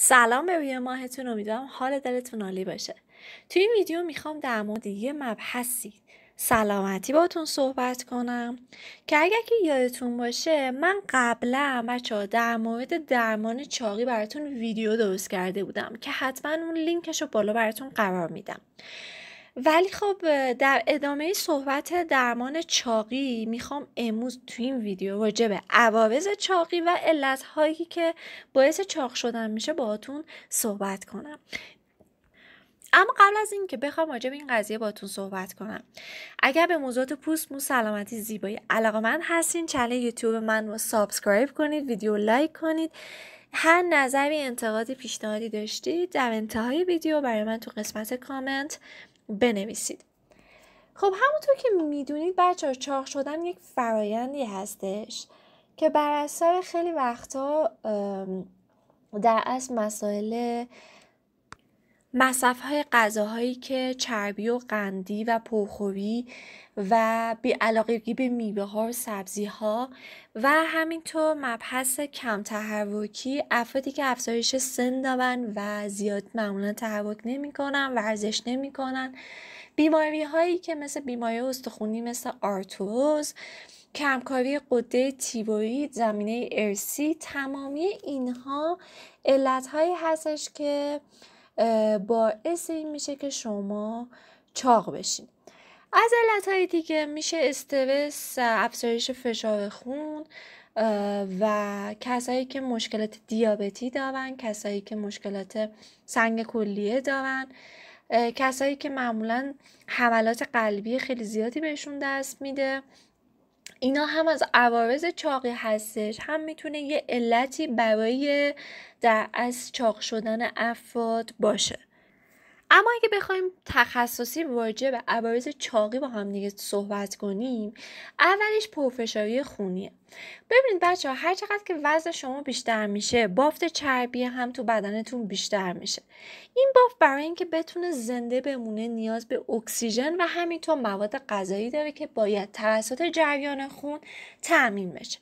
سلام به روی ماهتون امیدوارم حال دلتون عالی باشه. توی این ویدیو می‌خوام در مورد یه مبحثی سلامتی باتون صحبت کنم که اگر که یادتون باشه من قبلا بچه ها در مورد درمان چاقی براتون ویدیو درست کرده بودم که حتما اون لینکش رو بالا براتون قرار میدم. ولی خب در ادامه صحبت درمان چاقی می‌خوام امروز تو این ویدیو راجع به عوارض چاقی و علتهایی که باعث چاق شدن میشه باهاتون صحبت کنم. اما قبل از اینکه بخوام راجع به این قضیه باتون صحبت کنم اگر به موضوعات پوست مو سلامتی زیبایی علاقه‌مند هستین channel یوتیوب من رو subscribe کنید ویدیو like کنید. هر نظری انتقادی پیشنهادی داشتید در انتهای ویدیو برای من تو قسمت کامنت بنویسید. خب همونطور که می‌دونید بچه چاق شدن یک فرایندی هستش که بر اثر خیلی وقتا در اصل مسائل مصرف های غذاهایی که چربی و قندی و پرخوری و بیعلاقگی به میوه ها و سبزی ها و همینطور مبحث کم تحرکی افرادی که افزایش سن دارن و زیاد معمولا تحرک نمی‌کنن ورزش نمی‌کنن. بیماری هایی که مثل بیماری استخونی مثل آرتروز کمکاری قده تیبوید زمینه ارسی تمامی اینها علت هایی هستش که باعث این میشه که شما چاق بشین. از علت دیگه میشه استرس افزایش فشار خون و کسایی که مشکلات دیابتی دارن کسایی که مشکلات سنگ کلیه دارن کسایی که معمولا حملات قلبی خیلی زیادی بهشون دست میده. اینا هم از عوارض چاقی هستش. هم می‌تونه یه علتی برای در از چاق شدن افراد باشه. اما اگه بخوایم تخصصی راجع به عوارض چاقی با هم دیگه صحبت کنیم اولش پرفشاری خونیه. ببینید بچه ها هر چقدر که وزن شما بیشتر میشه بافت چربی هم تو بدنتون بیشتر میشه. این بافت برای اینکه بتونه زنده بمونه نیاز به اکسیژن و همینطور مواد غذایی داره که باید توسط جریان خون تأمین بشه.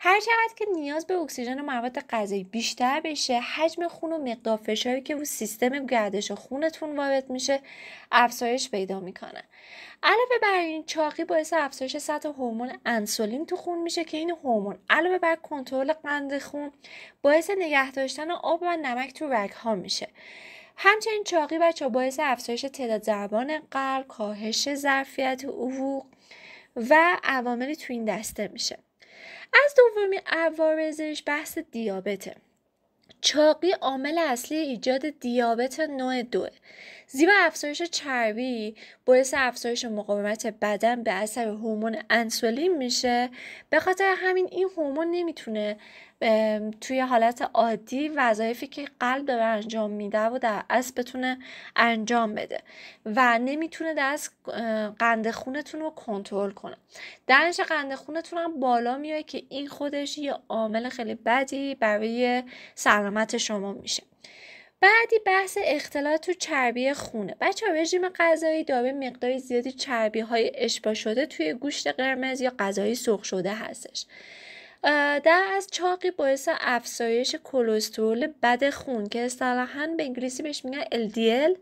هر چقدر که نیاز به اکسیژن و مواد غذایی بیشتر بشه حجم خون و مقدار فشاری که رو سیستم گردش خونتون وارد میشه افزایش پیدا می‌کنه. علاوه بر این چاقی باعث افزایش سطح هورمون انسولین تو خون میشه که این هورمون علاوه بر کنترل قند خون باعث نگه داشتن آب و نمک تو رگ ها میشه. همچنین چاقی بچه باعث افزایش تعداد ضربان قلب کاهش ظرفیت عروق و عواملی تو این دسته میشه. از دومی عوارضش بحث دیابته. چاقی عامل اصلی ایجاد دیابت نوع دوه زیرا افزایش چربی باعث افزایش مقاومت بدن به اثر هورمون انسولین میشه. به خاطر همین این هورمون نمی‌تونه توی حالت عادی وظایفی که قلب داره انجام میده و در اصل بتونه انجام بده و نمی‌تونه دست قند خونتون رو کنترل کنه. درنش قند خونتون هم بالا میاد که این خودش یه عامل خیلی بدی برای سلامت شما میشه. بعدی بحث اختلاط تو چربی خونه. بچه رژیم غذایی داره مقداری زیادی چربی های اشبا شده توی گوشت قرمز یا غذایی سرخ شده هستش. در از چاقی باعث افزایش کلسترول بد خون که اصطلاحا به انگلیسی بهش میگن LDL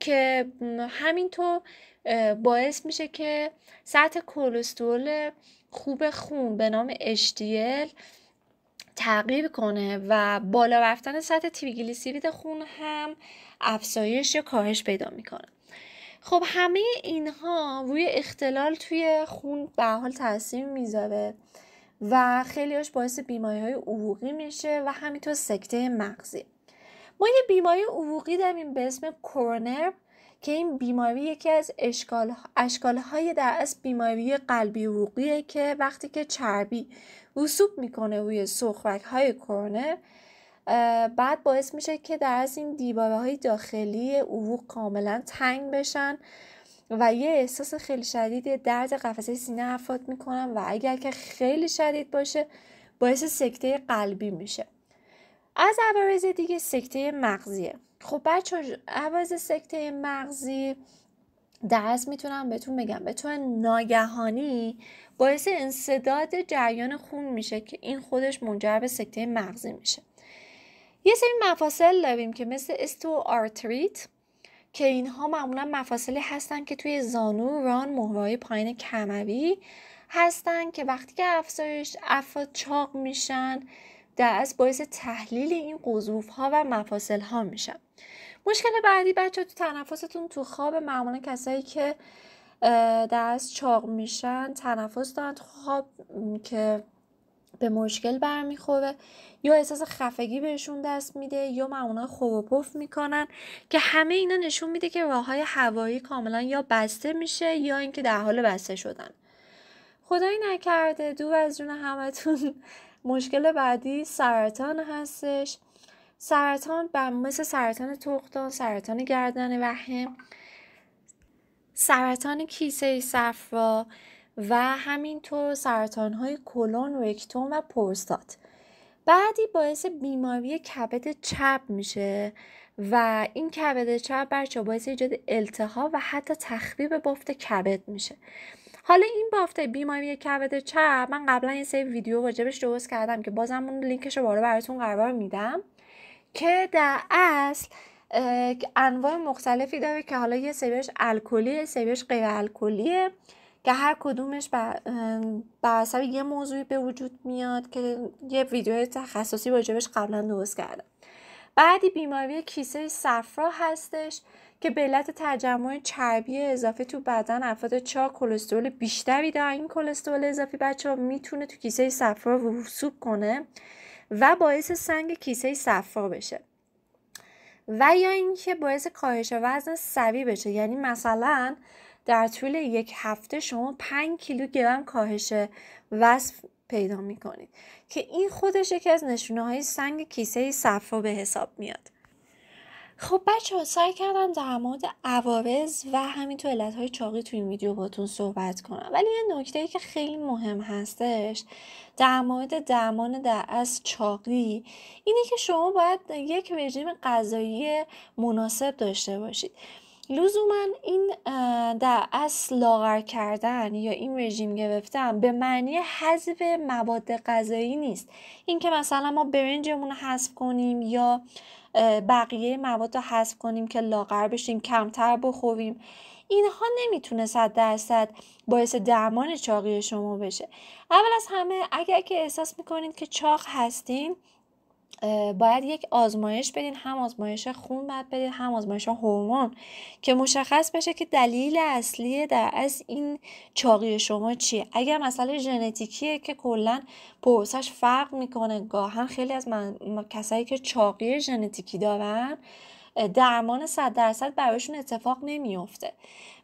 که همینطور باعث میشه که سطح کلسترول خوب خون به نام HDL تغییر کنه و بالا رفتن سطح تریگلیسیرید خون هم افزایش یا کاهش پیدا می‌کنه. خب همه اینها روی اختلال توی خون به حال تاثیر می‌ذاره. و خیلیاش باعث بیماری های عروقی میشه و همینطور سکته مغزی. ما یه بیماری عروقی داریم به اسم کورونر که این بیماری یکی از اشکال های در از بیماری قلبی عروقیه که وقتی که چربی رسوب می‌کنه روی سخرک های کورونر بعد باعث میشه که در از این دیواره های داخلی عروق کاملا تنگ بشن و یه احساس خیلی شدید درد قفسه سینه افراد می‌کنن و اگر که خیلی شدید باشه باعث سکته قلبی میشه. از عوارض دیگه سکته مغزیه. خب بچه عوارض سکته مغزی درست می‌تونم بهتون بگم. به طور ناگهانی باعث انصداد جریان خون میشه که این خودش منجر به سکته مغزی میشه. یه سری مفاصل داریم که مثل استو آرتریت که اینها معمولا مفاصلی هستن که توی زانو ران مهرهای پایین کموی هستن که وقتی که افزایش افراد چاق میشن در از باعث تحلیل این قضوف ها و مفاصل ها میشن مشکل بعدی بچه تو تنفستون تو خواب معمولا کسایی که دست چاق میشن تنفس دارن تو خواب که به مشکل برمیخوره. یا احساس خفگی بهشون دست میده یا معمولا خوب و پف می‌کنن که همه اینا نشون میده که راه های هوایی کاملا یا بسته میشه یا اینکه در حال بسته شدن. خدایی نکرده دور از جون همتون. مشکل بعدی سرطان هستش. سرطان بر مثل سرطان تختان سرطان گردن رحم. سرطان کیسه صفرا. و همینطور سرطان های کلون رکتوم و پروستات بعدی باعث بیماری کبد چپ میشه و این کبد چپ بچه باعث ایجاد التهاب و حتی تخریب بافت کبد میشه. حالا این بافته بیماری کبد چپ من قبلا یه سری ویدیو واجبش درست کردم که بازم اون لینکش رو براتون قرار میدم که در اصل انواع مختلفی داره که حالا یه سریش الکلی سریش غیر الکلیه که هر کدومش بر, اثر یه موضوعی به وجود میاد که یه ویدیو تخصصی راجبش قبلا درست کردم. بعدی بیماری کیسه صفرا هستش که به علت تجمع چربی اضافه تو بدن افراد چاق کلسترول بیشتری دارن. این کلسترول اضافی بچه ها می‌تونه تو کیسه صفرا رسوب کنه و باعث سنگ کیسه صفرا بشه. و یا اینکه باعث کاهش وزن سریع بشه. یعنی مثلا در طول یک هفته شما 5 کیلوگرم کاهش وزن پیدا می‌کنید که این خودش یکی از نشونه های سنگ کیسه صفرا به حساب میاد. خب بچه ها سعی کردم در مورد عوارض و همینطور علت های چاقی تو این ویدیو باتون صحبت کنم. ولی یه نکته که خیلی مهم هستش در مورد درمان در از چاقی اینه که شما باید یک رژیم غذایی مناسب داشته باشید. لزوما این در اصل لاغر کردن یا این رژیم گرفتن به معنی حذف مواد غذایی نیست. اینکه مثلا ما برنجمون رو حذف کنیم یا بقیه مواد رو حذف کنیم که لاغر بشیم کمتر بخوریم اینها نمی‌تونه صد درصد باعث درمان چاقی شما بشه. اول از همه اگر که احساس می‌کنید که چاق هستین باید یک آزمایش بدین هم آزمایش خون باید بدین هم آزمایش هورمون که مشخص بشه که دلیل اصلی در از این چاقی شما چیه. اگر مسئله ژنتیکیه که کلا پروسش فرق می‌کنه گاهن خیلی از من... کسایی که چاقی ژنتیکی دارن درمان صد درصد برایشون اتفاق نمیافته.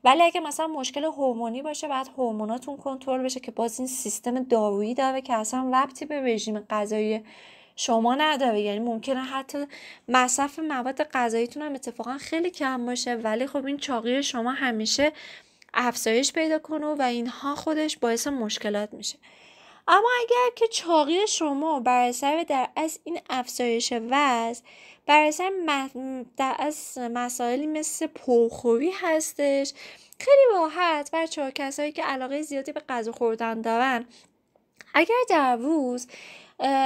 ولی اگه مثلا مشکل هورمونی باشه بعد هورموناتون کنترل بشه که باز این سیستم دارویی داره که اصلا ربطی به رژیم غذایی شما نداره. یعنی ممکنه حتی مصرف مواد غذاییتون هم اتفاقا خیلی کم باشه. ولی خب این چاقی شما همیشه افزایش پیدا کنه و اینها خودش باعث مشکلات میشه. اما اگر که چاقی شما بر اثر در از این افزایش وزن بر اثر در از مسائلی مثل پرخوری هستش خیلی راحت بچه کسایی که علاقه زیادی به غذا خوردن دارن اگر در روز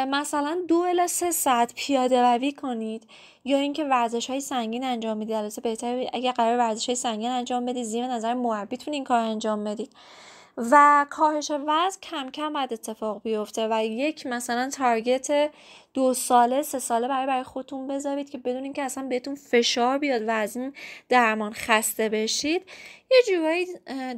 مثلا دو الا سه ساعت پیاده روی کنید یا اینکه ورزش های سنگین انجام بدید. البته بهتر اگر قرار ورزش های سنگین انجام بدید زیر نظر مربیتون این کار انجام بدید. و کاهش وزن کم کم باید اتفاق بیفته و یک مثلا تارگت دو ساله سه ساله برای برای خودتون بذارید که بدون اینکه اصلا بهتون فشار بیاد و از این درمان خسته بشید یه جورایی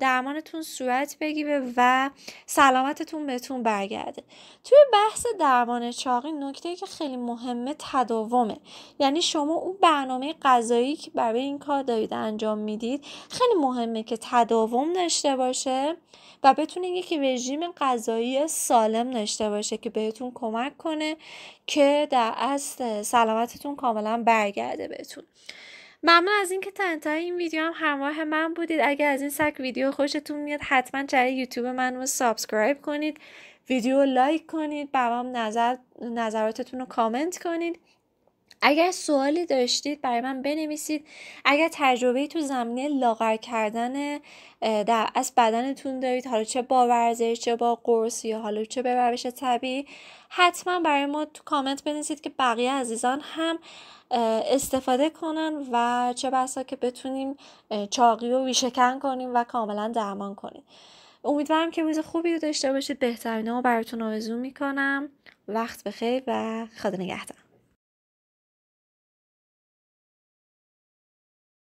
درمانتون صورت بگیره و سلامتتون بهتون برگرده. توی بحث درمان چاقی نکته که خیلی مهمه تداومه. یعنی شما اون برنامه غذایی که برای این کار دارید انجام می‌دید خیلی مهمه که تداوم داشته باشه و بتونه یک رژیم غذایی سالم داشته باشه که بهتون کمک کنه که در اصل سلامتتون کاملا برگرده بهتون. ممنون از اینکه تا انتهای این ویدیو هم همراه من بودید. اگر از این سبک ویدیو خوشتون میاد حتما channel یوتیوب من رو subscribe کنید ویدیو like کنید برام نظر نظراتتون رو کامنت کنید. اگر سوالی داشتید برای من بنویسید. اگر تجربه تو زمینه لاغر کردن در از بدنتون دارید حالا چه با ورزش چه با قرص یا حالا چه به روش طبیعی حتما برای ما تو کامنت بنویسید که بقیه عزیزان هم استفاده کنن و چه بسا که بتونیم چاقی و ویشکن کنیم و کاملا درمان کنیم. امیدوارم که روز خوبی رو داشته باشید. بهترین براتون آرزو می‌کنم. وقت بخیر و خدا نگهدار.